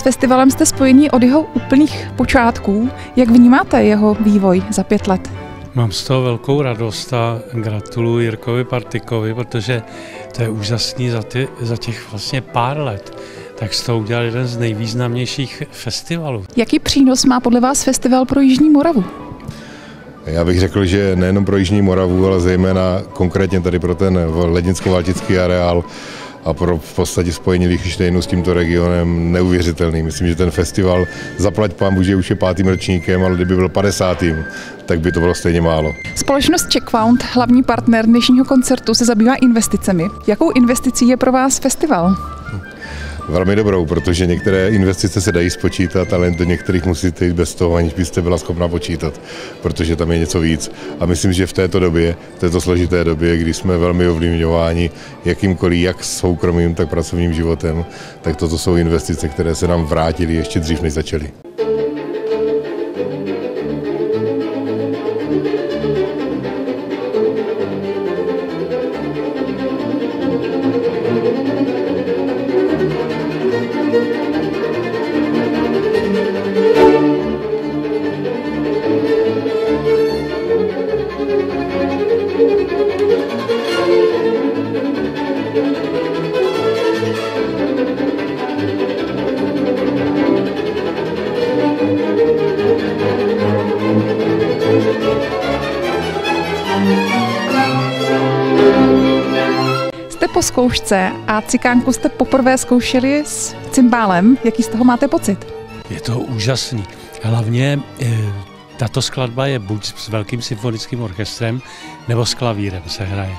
S festivalem jste spojení od jeho úplných počátků. Jak vnímáte jeho vývoj za pět let? Mám z toho velkou radost a gratuluji Jirkovi Partikovi, protože to je úžasný za, ty, za těch vlastně pár let. Tak z toho udělal jeden z nejvýznamnějších festivalů. Jaký přínos má podle vás festival pro Jižní Moravu? Já bych řekl, že nejenom pro Jižní Moravu, ale zejména konkrétně tady pro ten lednicko-valtický areál a pro v podstatě spojení Lichtensteinu s tímto regionem neuvěřitelný. Myslím, že ten festival zaplať pán že už je pátým ročníkem, ale kdyby byl padesátým, tak by to bylo stejně málo. Společnost Checkfound, hlavní partner dnešního koncertu, se zabývá investicemi. Jakou investicí je pro vás festival? Velmi dobrou, protože některé investice se dají spočítat, ale do některých musíte jít bez toho, aniž byste byla schopna počítat, protože tam je něco víc. A myslím, že v této době, v této složité době, kdy jsme velmi ovlivňováni jakýmkoliv, jak soukromým, tak pracovním životem, tak toto jsou investice, které se nám vrátily ještě dřív, než začaly. Po zkoušce a cikánku jste poprvé zkoušeli s cymbálem. Jaký z toho máte pocit? Je to úžasný. Hlavně e, tato skladba je buď s velkým symfonickým orchestrem, nebo s klavírem se hraje.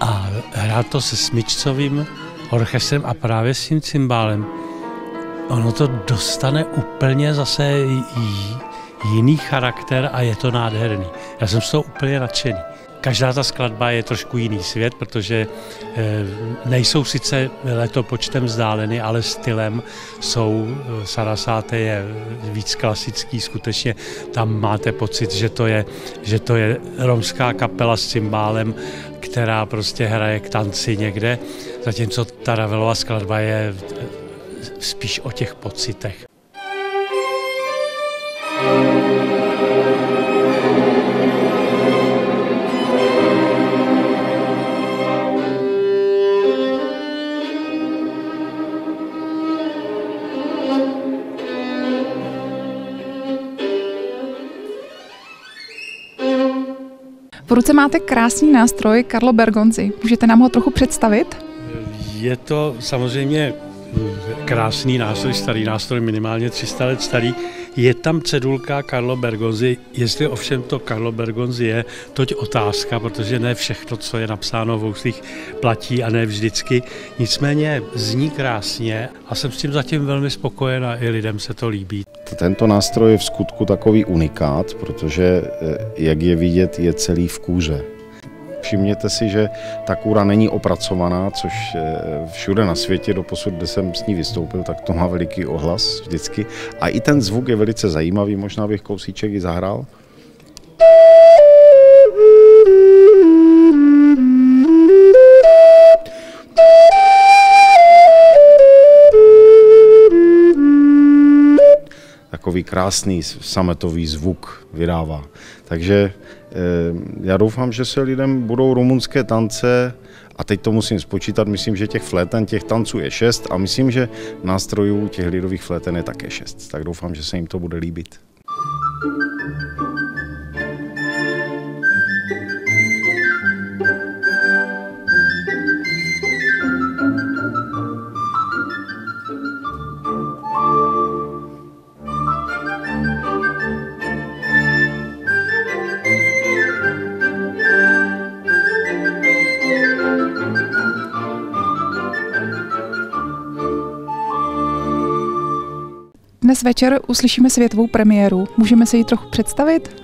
A hrát to se smyčcovým orchestrem a právě s tím cymbálem, ono to dostane úplně zase jiný charakter a je to nádherný. Já jsem z toho úplně nadšený. Každá ta skladba je trošku jiný svět, protože eh, nejsou sice letopočtem vzdáleny, ale stylem jsou, eh, Sarasáte je víc klasický, skutečně tam máte pocit, že to je, že to je romská kapela s cymbálem, která prostě hraje k tanci někde, zatímco ta Ravelová skladba je eh, spíš o těch pocitech. V ruce máte krásný nástroj Carlo Bergonzi. Můžete nám ho trochu představit? Je to samozřejmě krásný nástroj, starý nástroj, minimálně 300 let starý. Je tam cedulka Carlo Bergonzi, jestli ovšem to Carlo Bergonzi je, toť otázka, protože ne všechno, co je napsáno v ústích, platí a ne vždycky. Nicméně zní krásně a jsem s tím zatím velmi spokojen a i lidem se to líbí. Tento nástroj je v skutku takový unikát, protože, eh, jak je vidět, je celý v kůře. Všimněte si, že ta kůra není opracovaná, což eh, všude na světě, do posud, kde jsem s ní vystoupil, tak to má veliký ohlas vždycky. A i ten zvuk je velice zajímavý, možná bych kousíček i zahrál. Takový krásný sametový zvuk vydává. Takže eh, já doufám, že se lidem budou rumunské tance a teď to musím spočítat, myslím, že těch fléten, těch tanců je šest a myslím, že nástrojů těch lidových fléten je také šest. Tak doufám, že se jim to bude líbit. Dnes večer uslyšíme světovou premiéru. Můžeme se ji trochu představit?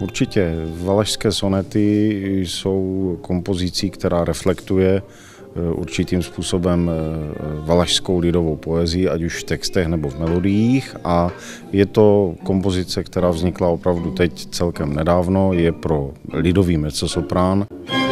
Určitě. Valašské sonety jsou kompozicí, která reflektuje eh, určitým způsobem eh, valašskou lidovou poezii, ať už v textech nebo v melodiích a je to kompozice, která vznikla opravdu teď celkem nedávno, je pro lidový mezzosoprán. thank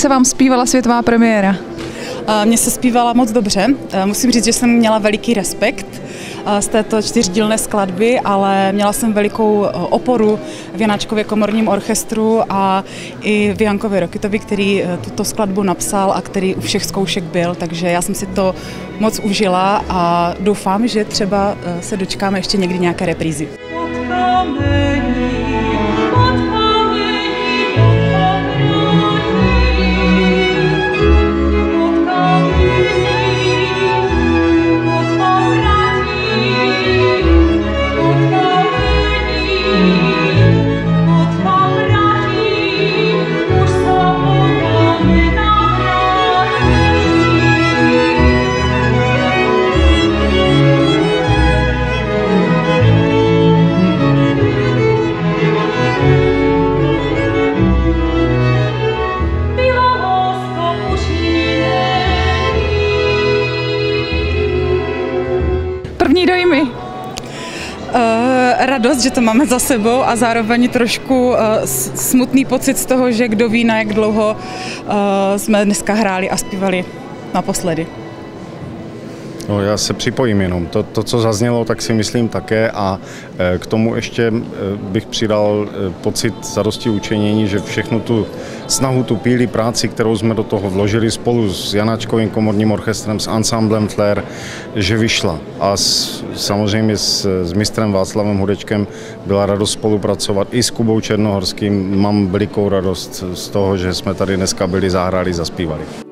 se vám zpívala světová premiéra? Mně se zpívala moc dobře. Musím říct, že jsem měla veliký respekt z této čtyřdílné skladby, ale měla jsem velikou oporu v Janáčkově komorním orchestru a i v Jankovi Rokitovi, který tuto skladbu napsal a který u všech zkoušek byl, takže já jsem si to moc užila a doufám, že třeba se dočkáme ještě někdy nějaké reprízy. Radost, že to máme za sebou a zároveň trošku uh, smutný pocit z toho, že kdo ví, na jak dlouho uh, jsme dneska hráli a zpívali naposledy. No, já se připojím jenom. To, to, co zaznělo, tak si myslím také a e, k tomu ještě e, bych přidal e, pocit zadosti učenění, že všechnu tu snahu, tu píli práci, kterou jsme do toho vložili spolu s Janáčkovým komorním orchestrem, s ansámblem Flair, že vyšla. A s, samozřejmě s, s mistrem Václavem Hudečkem byla radost spolupracovat i s Kubou Černohorským. Mám velikou radost z toho, že jsme tady dneska byli, zahráli, zaspívali.